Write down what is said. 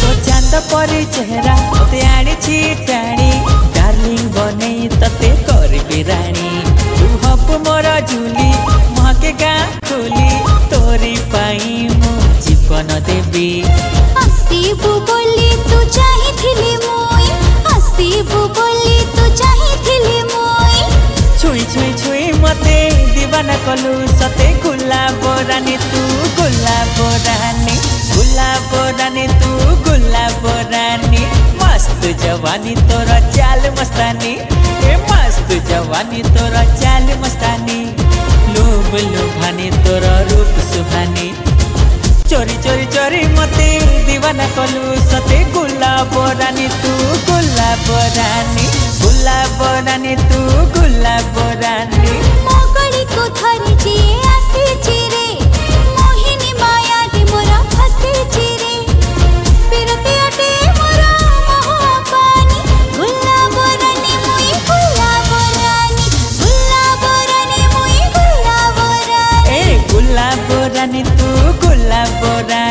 तो चांद परे चेहरा ते आणी छिटाणी डार्लिंग बने तते करबे राणी तू हब मोर झूली महके गा खोली तोरी पाई मु जीवन देबी हसीबु बोली तू चाहिथिली मोई हसीबु बोली तू चाहिथिली मोई छुई छुई छुई मते दीवाना कलु सते गुल्ला तू गुल्ला बोराने तू गुल्ला मस्त जवानी तोरा चाल मस्तानी ए मस्त जवानी तोरा चाल मस्तानी लोभ लोभानी तोरा रूप सुहानी चोरी चोरी चोरी मते दीवाना कलु सते गुल्ला बोरानी तू गुल्ला बोरानी गुल्ला बोरानी तू गुल्ला बोरानी গোলা বোরানি তু গোলা বোরা